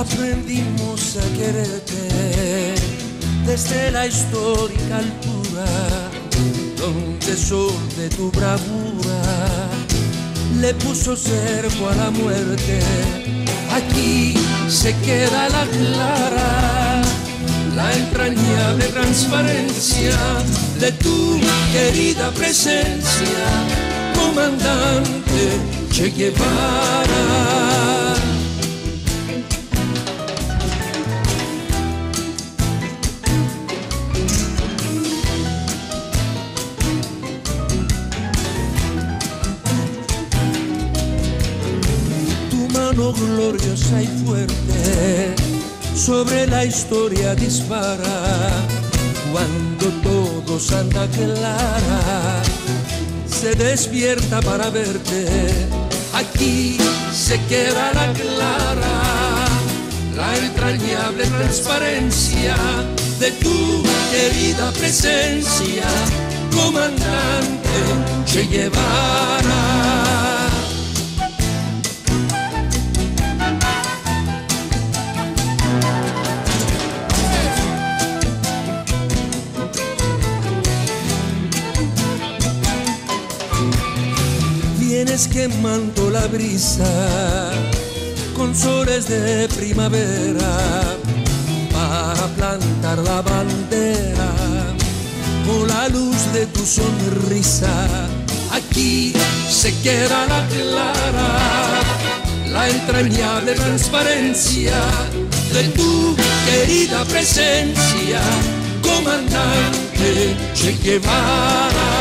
Aprendimos a quererte desde la histórica altura, donde sol de tu bravura le puso cerco a la muerte. Aquí se queda la clara, la entrañable transparencia de tu querida presencia, comandante Che Guevara. Mano gloriosa y fuerte sobre la historia dispara. Cuando todo Santa Clara se despierta para verte. Aquí se queda la clara la entrañable transparencia de tu querida presencia comandante Che Guevara Vienes quemando la brisa con soles de primavera para plantar la bandera con la luz de tu sonrisa. Aquí se queda la clara, la entrañable transparencia de tu querida presencia, comandante Che Guevara.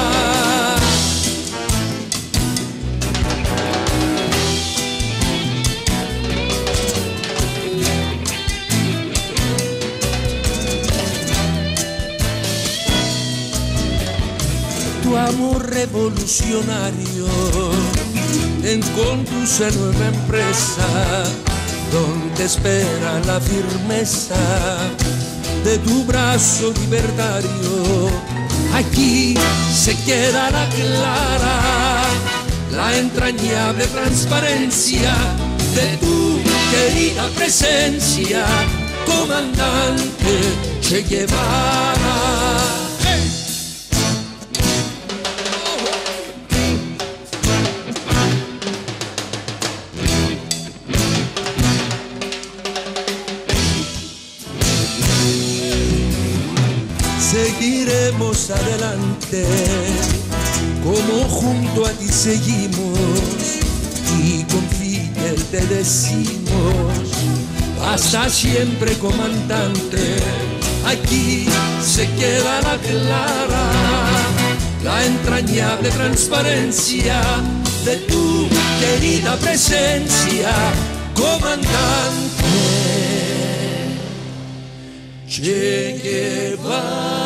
Tu amor revolucionario en nueva empresa donde espera la firmeza de tu brazo libertario. Aquí se queda la clara, la entrañable transparencia de tu querida presencia, comandante Che Guevara. Seguiremos adelante, como junto a ti seguimos y con Fidel te decimos, hasta siempre comandante, aquí se queda la clara, la entrañable transparencia de tu querida presencia, comandante. Che Guevara.